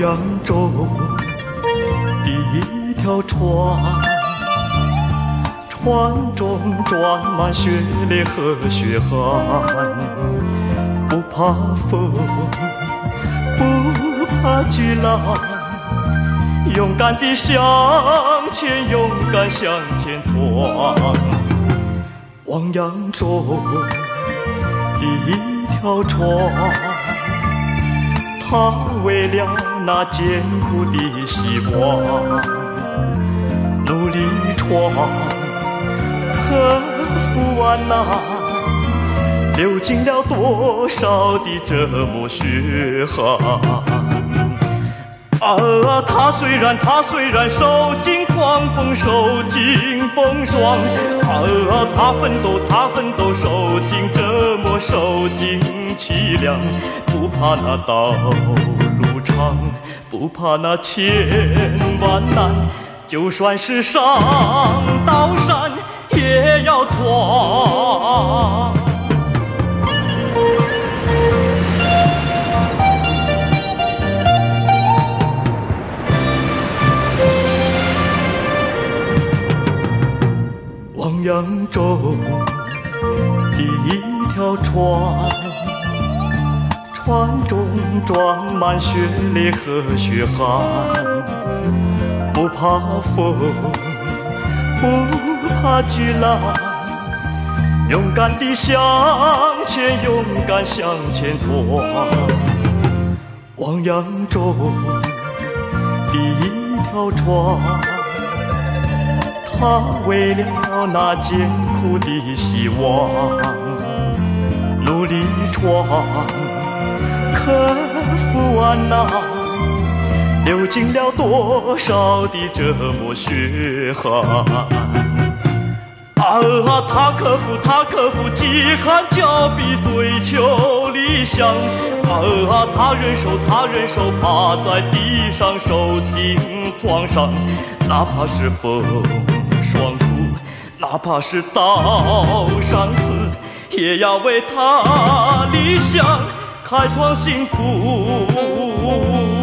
洋中的一条船，船中装满血泪和血汗，不怕风，不怕巨浪，勇敢地向前，勇敢向前闯。汪洋中的一条船。它为了那艰苦的希望，努力闯，克服万难，流尽了多少的折磨血汗。啊，他虽然他虽然受尽狂风，受尽风霜，啊，他奋斗他奋斗，受尽折磨，受尽凄凉，不怕那道路长，不怕那千万难，就算是上刀山也要闯。汪洋中的一条船，船中装满血泪和血汗，不怕风，不怕巨浪，勇敢地向前，勇敢向前闯。汪洋中的一条船。他为了那艰苦的希望，努力闯，克服万难，流尽了多少的折磨血汗。啊，他克服，他克服饥寒交逼，追求理想。啊，他忍受，他忍受，趴在地上受尽创伤，哪怕是风。霜苦，哪怕是刀上刺，也要为他理想开创幸福。